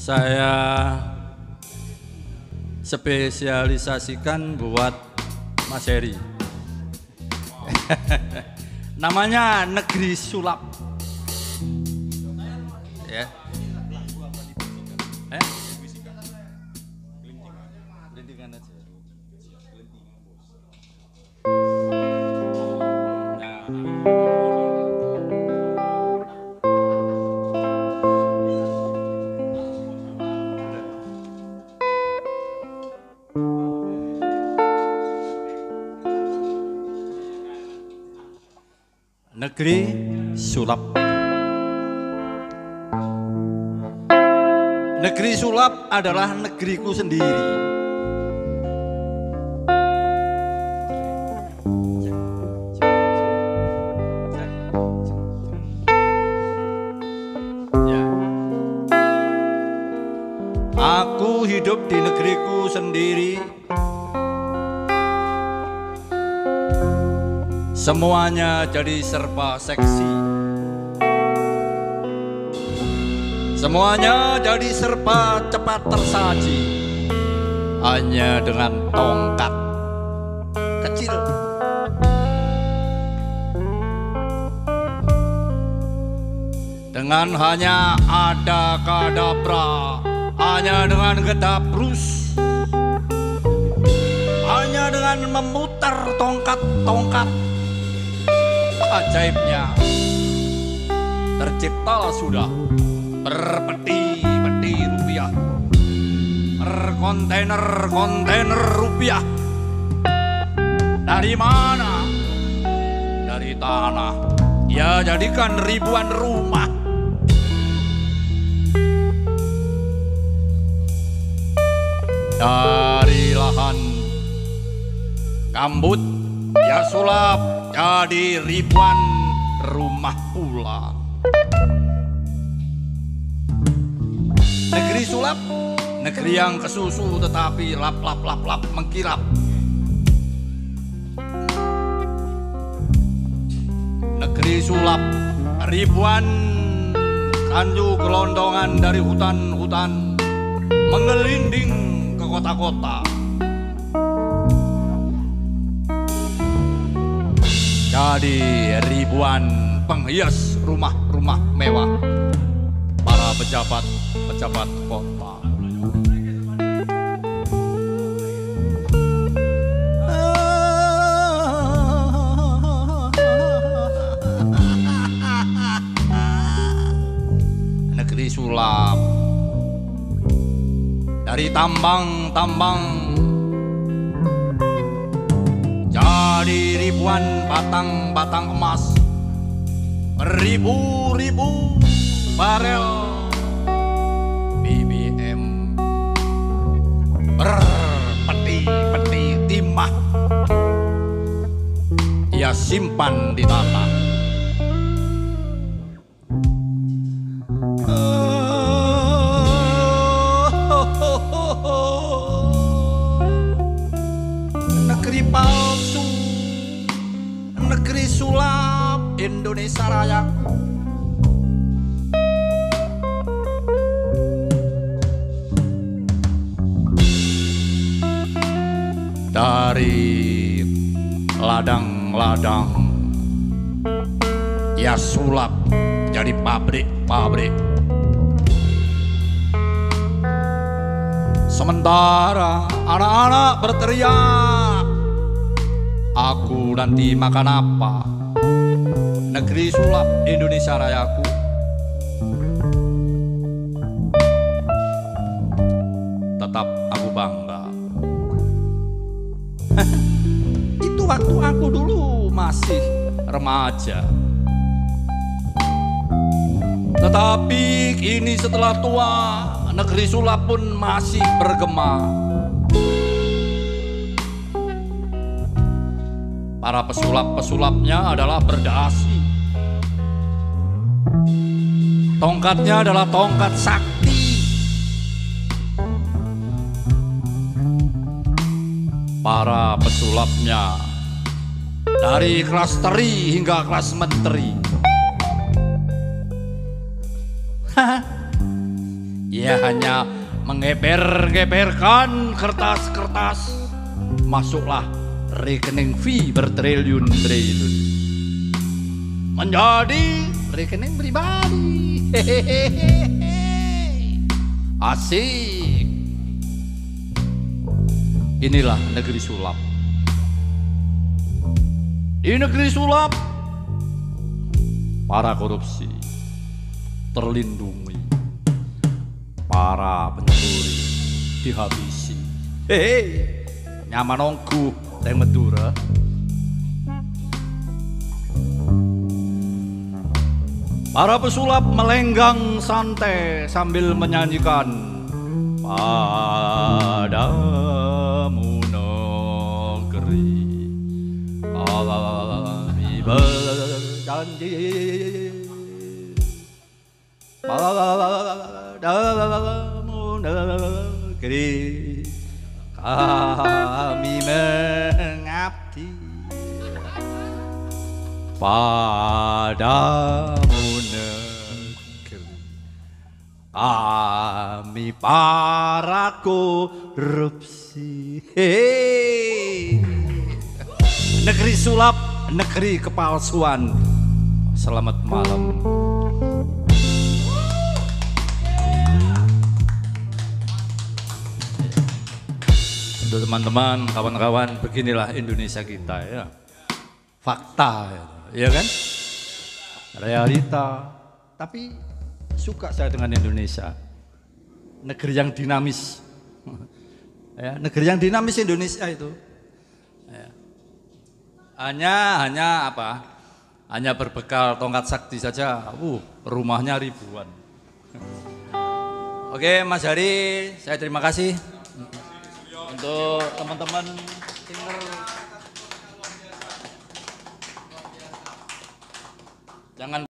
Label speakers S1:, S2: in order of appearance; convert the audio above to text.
S1: Saya spesialisasikan buat Mas Heri. Namanya Negeri Sulap. Ya. Eh? Negeri Sulap. Negeri Sulap adalah negeriku sendiri. Semuanya jadi serba seksi. Semuanya jadi serba cepat tersaji. Hanya dengan tongkat kecil. Dengan hanya ada kadabra, hanya dengan gedabrus, hanya dengan memutar tongkat-tongkat ajaibnya. Terciptalah sudah. Berpeti-peti rupiah. Berkontainer-kontainer rupiah. Dari mana? Dari tanah. Ya jadikan ribuan rumah. Dari lahan. Gambut ya sulap jadi ribuan rumah pula. Negeri sulap, negeri yang kesusu tetapi lap lap lap lap mengkilap. Negeri sulap, ribuan kanju gelondongan dari hutan-hutan mengelinding ke kota-kota. Jadi ribuan penghias rumah-rumah mewah para pejabat-pejabat kota. Negeri sulap dari tambang-tambang ribuan batang-batang emas. Beribu-ribu barel BBM berpeti-peti timah. Ia simpan di tanah negeri palsu sulap Indonesia rayaku dari ladang-ladang ya sulap jadi pabrik-pabrik. Sementara anak-anak berteriak aku nanti makan apa? Negeri sulap Indonesia rayaku. Tetap aku bangga. Itu waktu aku dulu masih remaja. Tetapi kini setelah tua negeri sulap pun masih bergema para pesulap-pesulapnya adalah berdasi. Tongkatnya adalah tongkat sakti. Para pesulapnya dari kelas teri hingga kelas menteri. Ia hanya mengeber-geberkan kertas-kertas. Masuklah rekening fee bertriliun-triliun. Menjadi rekening pribadi. Hehehe. Asik. Inilah negeri sulap. Di negeri sulap, para korupsi terlindungi, para pencuri dihabisi. Hei, nyaman ongku, teng Madura. Para pesulap melenggang santai sambil menyanyikan padamu negeri kami berjanji padamu negeri kami padamu negeri kami para korupsi. Negeri sulap negeri kepalsuan. Selamat malam. Teman-teman, kawan-kawan, beginilah Indonesia kita ya. Fakta, ya, ya kan? Realita. Tapi suka saya dengan Indonesia. Negeri yang dinamis. ya, negeri yang dinamis Indonesia itu. Ya. Hanya hanya apa? Hanya berbekal tongkat sakti saja. Uh, rumahnya ribuan. Oke, Mas Hari, saya terima kasih untuk teman-teman singer jangan